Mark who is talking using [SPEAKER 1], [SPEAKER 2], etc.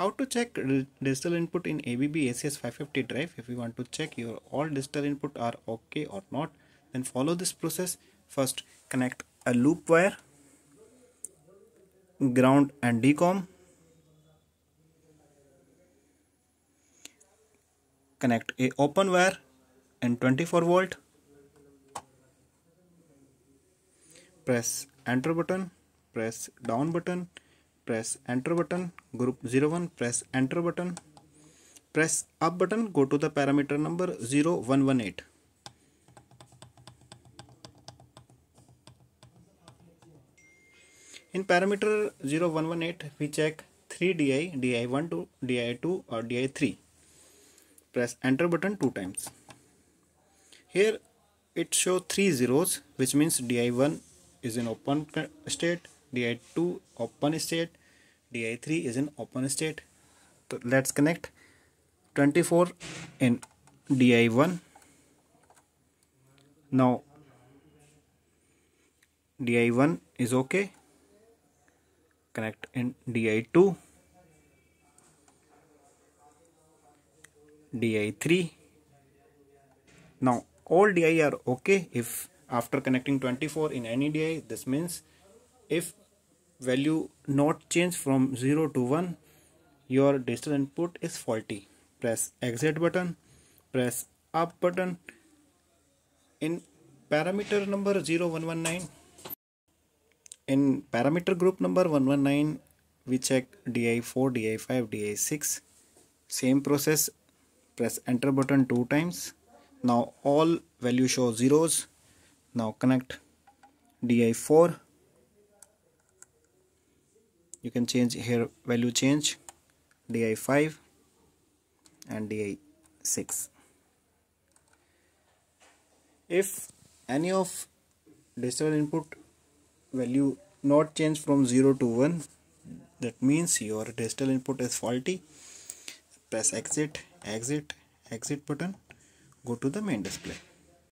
[SPEAKER 1] how to check digital input in ABB ACS 550 drive? If you want to check your all digital input are okay or not then follow this process. First connect a loop wire ground and DCOM. Connect a open wire and 24 volt. Press enter button press down button press enter button group 01 press enter button. Press up button go to the parameter number 0118 in parameter 0118 we check 3 di di1 to di2 or di3 press enter button two times. Here it show three zeros which means di1 is in open state di2 open state di3 is in open state. So let's connect. 24 in di1 now di1 is okay. Connect in di2 di3 now all di are okay if after connecting 24 in any di this means if value not change from 0 to 1 your digital input is faulty. Press exit button press up button. In parameter number 0119 in parameter group number 119 we check di4 di5 di6 same process press enter button two times. Now all value show zeros. Now connect di4 you can change here value change di5 and di6 if any of digital input value not change from 0 to 1 that means your digital input is faulty. Press exit exit exit button go to the main display